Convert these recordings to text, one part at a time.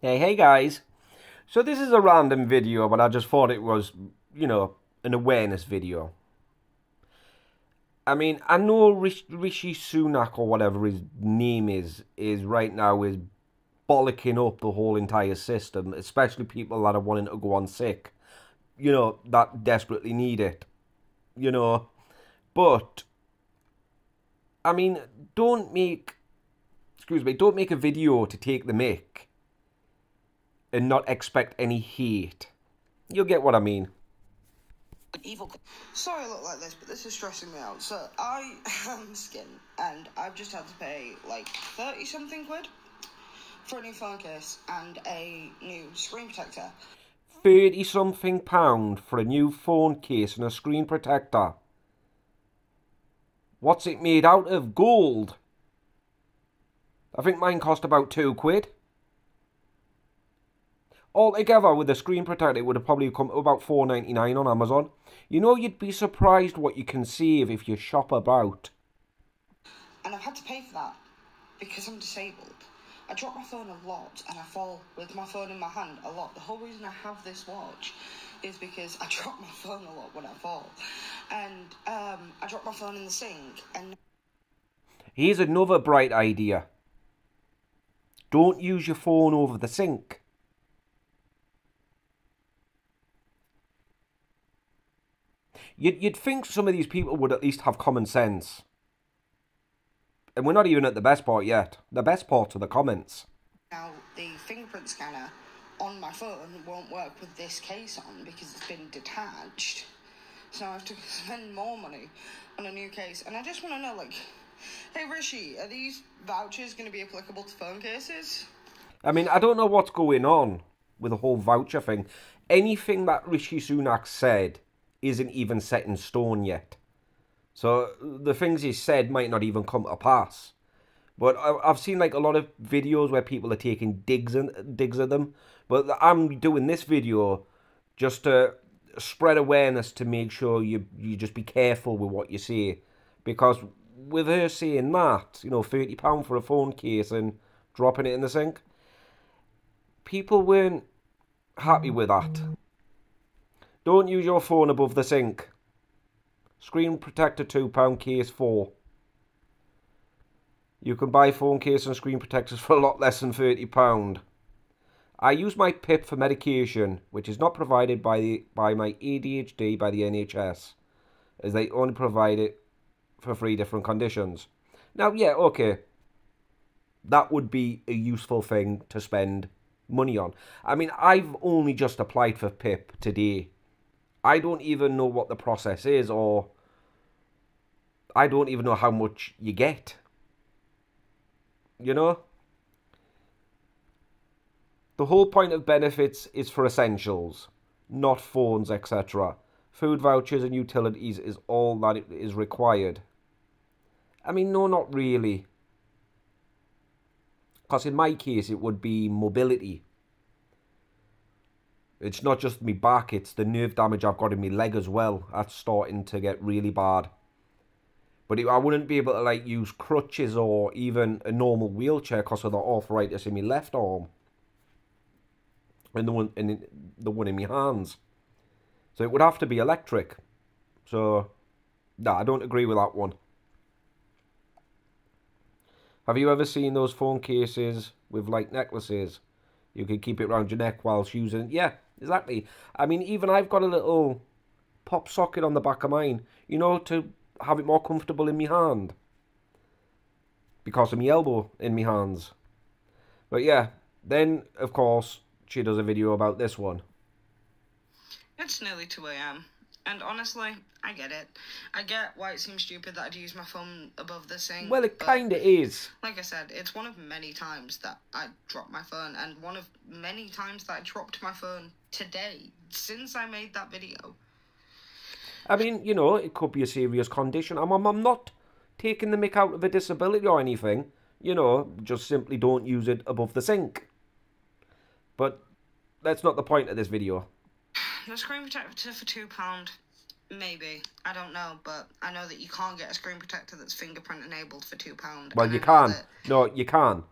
hey, hey guys. So this is a random video, but I just thought it was, you know, an awareness video. I mean, I know Rishi Sunak or whatever his name is, is right now is bollocking up the whole entire system, especially people that are wanting to go on sick, you know, that desperately need it, you know. But, I mean, don't make, excuse me, don't make a video to take the mick and not expect any heat. You'll get what I mean evil. Sorry I look like this, but this is stressing me out. So I am skin, and I've just had to pay like thirty something quid for a new phone case and a new screen protector. Thirty something pound for a new phone case and a screen protector. What's it made out of? Gold. I think mine cost about two quid. Altogether, with the screen protector, it would have probably come to about four ninety nine on Amazon. You know, you'd be surprised what you can save if you shop about. And I've had to pay for that because I'm disabled. I drop my phone a lot and I fall with my phone in my hand a lot. The whole reason I have this watch is because I drop my phone a lot when I fall. And um, I drop my phone in the sink and. Here's another bright idea. Don't use your phone over the sink. You'd, you'd think some of these people would at least have common sense. And we're not even at the best part yet. The best part are the comments. Now, the fingerprint scanner on my phone won't work with this case on because it's been detached. So I have to spend more money on a new case. And I just want to know, like, hey Rishi, are these vouchers going to be applicable to phone cases? I mean, I don't know what's going on with the whole voucher thing. Anything that Rishi Sunak said isn't even set in stone yet. So the things he said might not even come to pass. But I've seen like a lot of videos where people are taking digs and digs at them. But I'm doing this video just to spread awareness to make sure you you just be careful with what you say, because with her saying that, you know, thirty pound for a phone case and dropping it in the sink, people weren't happy with that. Don't use your phone above the sink. Screen protector £2, case 4 You can buy phone case and screen protectors for a lot less than £30. I use my PIP for medication, which is not provided by, the, by my ADHD by the NHS, as they only provide it for three different conditions. Now, yeah, okay. That would be a useful thing to spend money on. I mean, I've only just applied for PIP today I don't even know what the process is, or I don't even know how much you get. You know? The whole point of benefits is for essentials, not phones, etc. Food vouchers and utilities is all that is required. I mean, no, not really. Because in my case, it would be mobility. It's not just me back, it's the nerve damage I've got in my leg as well. That's starting to get really bad. But I wouldn't be able to like use crutches or even a normal wheelchair because of the arthritis in my left arm. And the one in the one in my hands. So it would have to be electric. So no, I don't agree with that one. Have you ever seen those phone cases with like necklaces? You can keep it around your neck whilst using. Yeah, exactly. I mean, even I've got a little pop socket on the back of mine, you know, to have it more comfortable in my hand. Because of my elbow in my hands. But yeah, then, of course, she does a video about this one. It's nearly 2 a.m. And honestly, I get it. I get why it seems stupid that I'd use my phone above the sink. Well, it kind of is. Like I said, it's one of many times that I dropped my phone, and one of many times that I dropped my phone today since I made that video. I mean, you know, it could be a serious condition. I'm, I'm, I'm not taking the mick out of a disability or anything. You know, just simply don't use it above the sink. But that's not the point of this video. a screen protector for two pound, maybe I don't know, but I know that you can't get a screen protector that's fingerprint enabled for two pound. Well, you can. That... No, you can.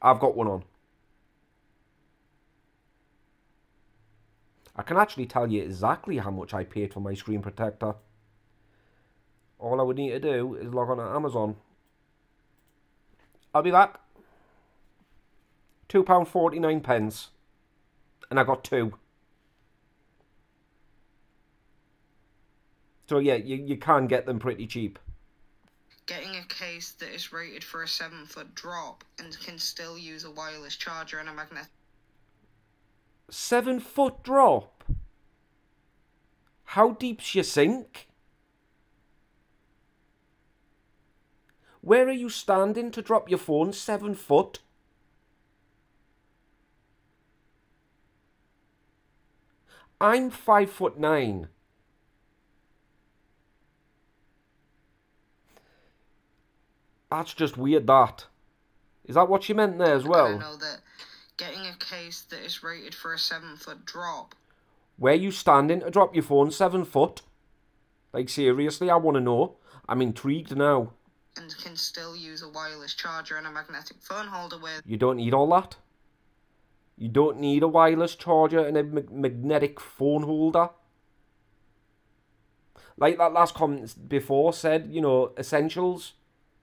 I've got one on. I can actually tell you exactly how much I paid for my screen protector. All I would need to do is log on to Amazon. I'll be back. £2.49 pence. And I got two. So yeah, you, you can get them pretty cheap. Getting a case that is rated for a 7 foot drop and can still use a wireless charger and a magnetic. Seven foot drop? How deep's your sink? Where are you standing to drop your phone seven foot? I'm five foot nine. That's just weird, that. Is that what she meant there as well? I know that getting a case that is rated for a 7 foot drop. Where you standing to drop your phone seven foot? Like, seriously, I want to know. I'm intrigued now. And can still use a wireless charger and a magnetic phone holder with. You don't need all that. You don't need a wireless charger and a mag magnetic phone holder. Like that last comment before said, you know, essentials.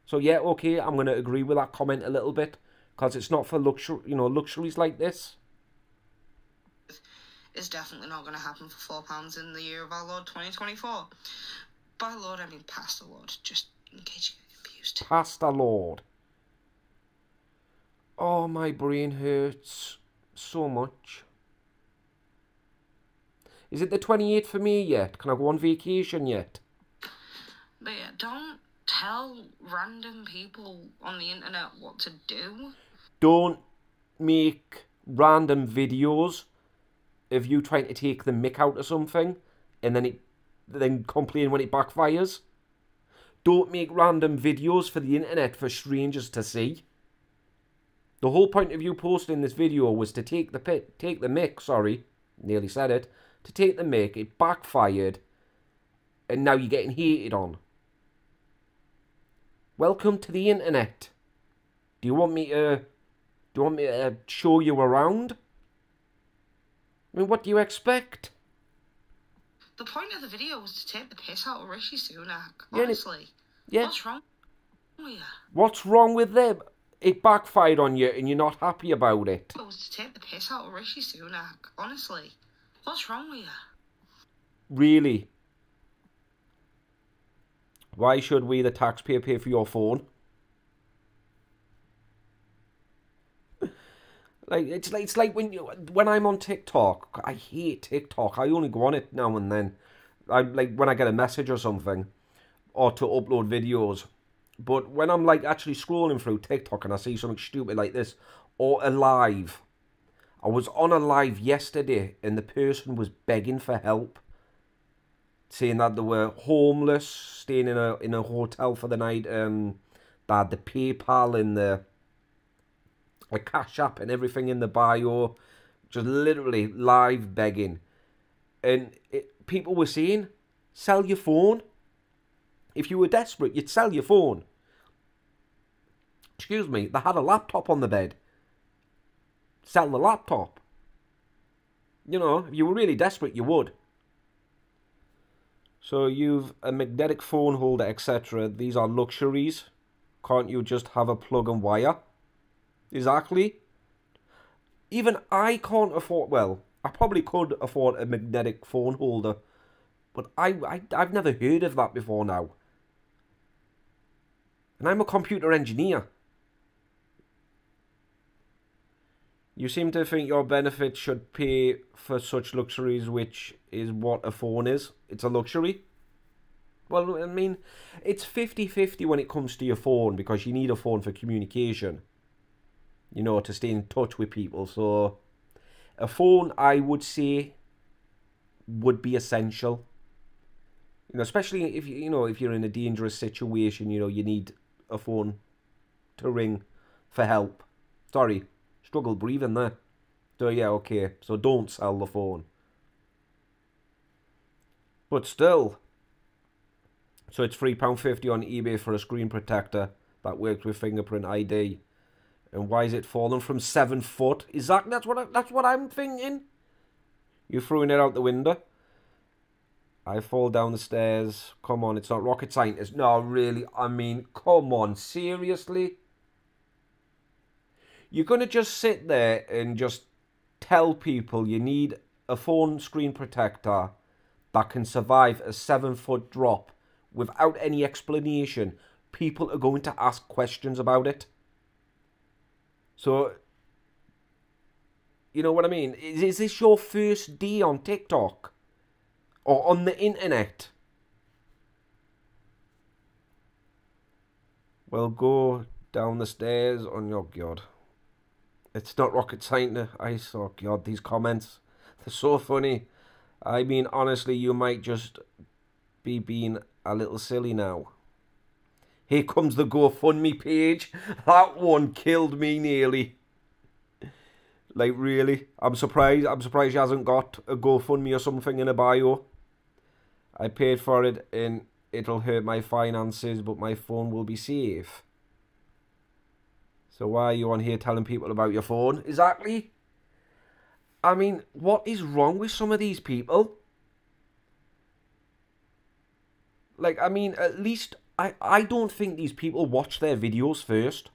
So yeah, okay, I'm going to agree with that comment a little bit because it's not for luxury, you know, luxuries like this. Is definitely not going to happen for four pounds in the year of our Lord 2024. By Lord, I mean past the Lord, just in case you get confused. Past the Lord. Oh, my brain hurts so much. Is it the 28th for me yet? Can I go on vacation yet? But yeah, don't tell random people on the internet what to do. Don't make random videos of you trying to take the mick out of something and then it then complain when it backfires. Don't make random videos for the internet for strangers to see. The whole point of you posting this video was to take the pit, take the mick, sorry, nearly said it, to take the mick, it backfired, and now you're getting hated on. Welcome to the internet. Do you want me to, do you want me to show you around? I mean, what do you expect? The point of the video was to take the piss out of Rishi Sunak, Yeah, honestly. Yeah. What's wrong with you? What's wrong with them? It backfired on you and you're not happy about it. It was to take the piss out of Rishi Sunak, honestly. What's wrong with you? Really? Why should we, the taxpayer, pay for your phone? Like it's like it's like when you when I'm on TikTok, I hate TikTok. I only go on it now and then. I like when I get a message or something, or to upload videos. But when I'm like actually scrolling through TikTok and I see something stupid like this, or a live, I was on a live yesterday and the person was begging for help, saying that they were homeless, staying in a in a hotel for the night. Um, they had the PayPal in the a cash app and everything in the bio, just literally live begging, and it, people were saying, "Sell your phone." If you were desperate, you'd sell your phone. Excuse me, they had a laptop on the bed. Sell the laptop. You know, if you were really desperate, you would. So you've a magnetic phone holder, etc. These are luxuries. Can't you just have a plug and wire? Exactly. Even I can't afford. Well, I probably could afford a magnetic phone holder, but I, I I've never heard of that before now. And I'm a computer engineer. You seem to think your benefit should pay for such luxuries, which is what a phone is. It's a luxury. Well, I mean, it's 50 50 when it comes to your phone because you need a phone for communication, you know, to stay in touch with people. So, a phone, I would say, would be essential. You know, especially if you, you know, if you're in a dangerous situation, you know, you need a phone to ring for help. Sorry, struggle breathing there. So yeah, okay. So don't sell the phone. But still, so it's three pound fifty on eBay for a screen protector that works with fingerprint ID. And why is it falling from seven foot? Exactly. That's what I, that's what I'm thinking. You're throwing it out the window. I fall down the stairs. Come on, it's not rocket scientist. No, really, I mean, come on, seriously? You're going to just sit there and just tell people you need a phone screen protector that can survive a seven foot drop without any explanation. People are going to ask questions about it. So, you know what I mean? Is, is this your first day on TikTok? Or on the internet? Well, go down the stairs on your god. It's not rocket science. Eh? I saw god these comments. They're so funny. I mean, honestly, you might just be being a little silly now. Here comes the GoFundMe page. That one killed me nearly. Like really, I'm surprised. I'm surprised she hasn't got a GoFundMe or something in a bio. I paid for it and it'll hurt my finances, but my phone will be safe. So why are you on here telling people about your phone? Exactly. I mean, what is wrong with some of these people? Like, I mean, at least I, I don't think these people watch their videos first.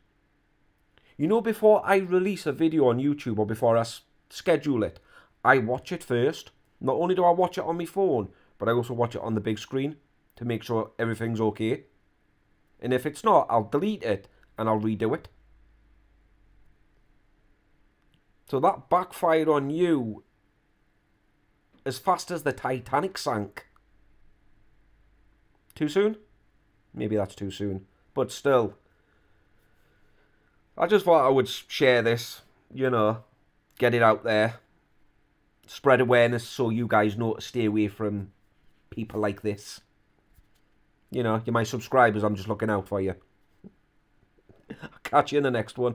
You know, before I release a video on YouTube or before I schedule it, I watch it first. Not only do I watch it on my phone, but I also watch it on the big screen to make sure everything's okay. And if it's not, I'll delete it and I'll redo it. So that backfired on you as fast as the Titanic sank. Too soon? Maybe that's too soon. But still. I just thought I would share this, you know, get it out there. Spread awareness so you guys know to stay away from people like this. You know, you're my subscribers, I'm just looking out for you. Catch you in the next one.